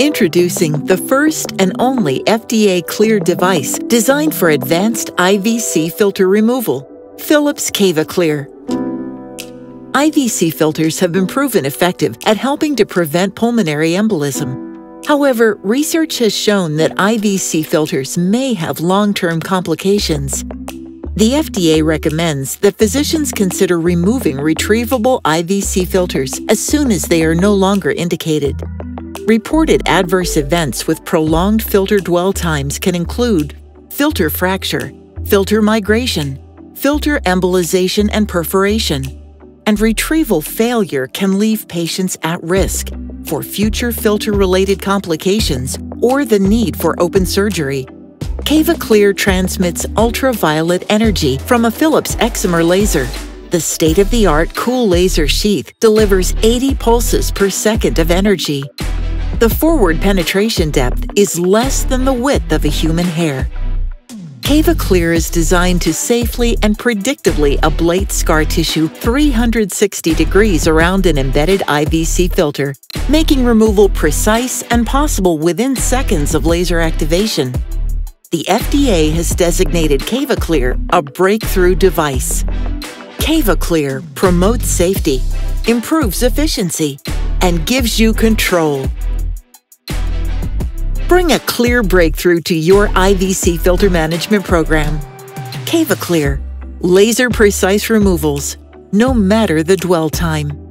Introducing the first and only FDA cleared device designed for advanced IVC filter removal, Philips CavaClear. IVC filters have been proven effective at helping to prevent pulmonary embolism. However, research has shown that IVC filters may have long-term complications. The FDA recommends that physicians consider removing retrievable IVC filters as soon as they are no longer indicated. Reported adverse events with prolonged filter dwell times can include filter fracture, filter migration, filter embolization and perforation, and retrieval failure can leave patients at risk for future filter-related complications or the need for open surgery. CavaClear transmits ultraviolet energy from a Philips excimer laser. The state-of-the-art cool laser sheath delivers 80 pulses per second of energy, the forward penetration depth is less than the width of a human hair. CavaClear is designed to safely and predictably ablate scar tissue 360 degrees around an embedded IVC filter, making removal precise and possible within seconds of laser activation. The FDA has designated CavaClear a breakthrough device. CavaClear promotes safety, improves efficiency, and gives you control. Bring a clear breakthrough to your IVC filter management program. CavaClear, laser precise removals, no matter the dwell time.